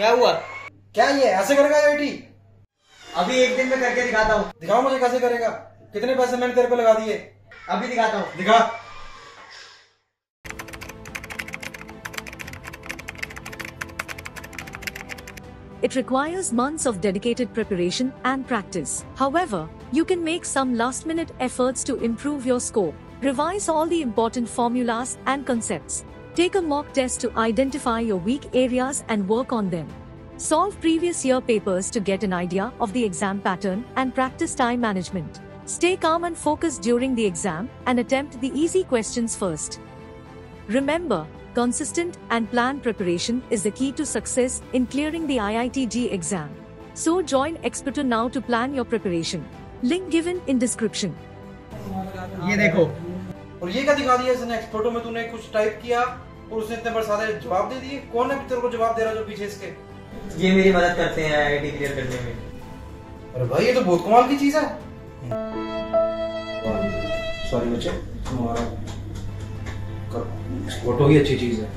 क्या हुआ क्या ये ऐसे करेगा आईटी अभी एक दिन में करके दिखाता हूँ दिखाओ मुझे कैसे करेगा कितने पैसे मैंने तेरे पे लगा दिए अभी दिखाता हूँ दिखा It requires months of dedicated preparation and practice. However, you can make some last minute efforts to improve your score. Revise all the important formulas and concepts. Take a mock test to identify your weak areas and work on them. Solve previous year papers to get an idea of the exam pattern and practice time management. Stay calm and focused during the exam and attempt the easy questions first. Remember, consistent and planned preparation is the key to success in clearing the IITG exam. So join Experto now to plan your preparation. Link given in description. ये देखो और ये क्या दिखा दिया इसने? एक्सपर्टो में तूने कुछ टाइप किया और उसने इतने बड़े सारे जवाब दे दिए? कौन है तेरे को जवाब दे रहा जो पीछे इसके? ये मेरी मदद करते हैं आईआईटी क्लियर करने में। अरे भाई ये तो बहुत कमाल की चीज़ है। सॉरी बच्चे तुम्हारा फ़ोटो ही अच्छी चीज़ है।